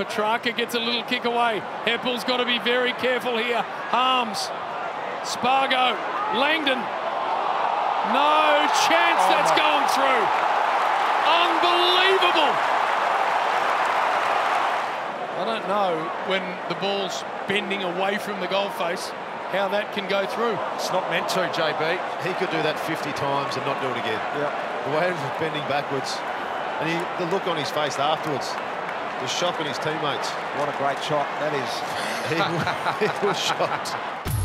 Petrarca gets a little kick away. Heppell's got to be very careful here. Harmes, Spargo, Langdon. No chance oh that's my. going through. Unbelievable. I don't know when the ball's bending away from the goal face how that can go through. It's not meant to, JB. He could do that 50 times and not do it again. Yeah. The way he was bending backwards. And he, the look on his face afterwards, the shock on his teammates. What a great shot that is. he, he was shocked.